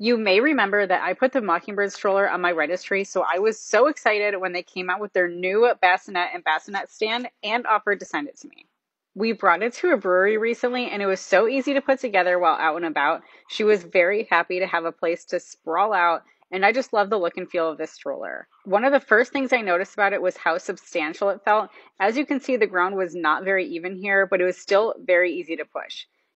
You may remember that I put the Mockingbird stroller on my registry, so I was so excited when they came out with their new bassinet and bassinet stand and offered to send it to me. We brought it to a brewery recently and it was so easy to put together while out and about. She was very happy to have a place to sprawl out and I just love the look and feel of this stroller. One of the first things I noticed about it was how substantial it felt. As you can see, the ground was not very even here, but it was still very easy to push.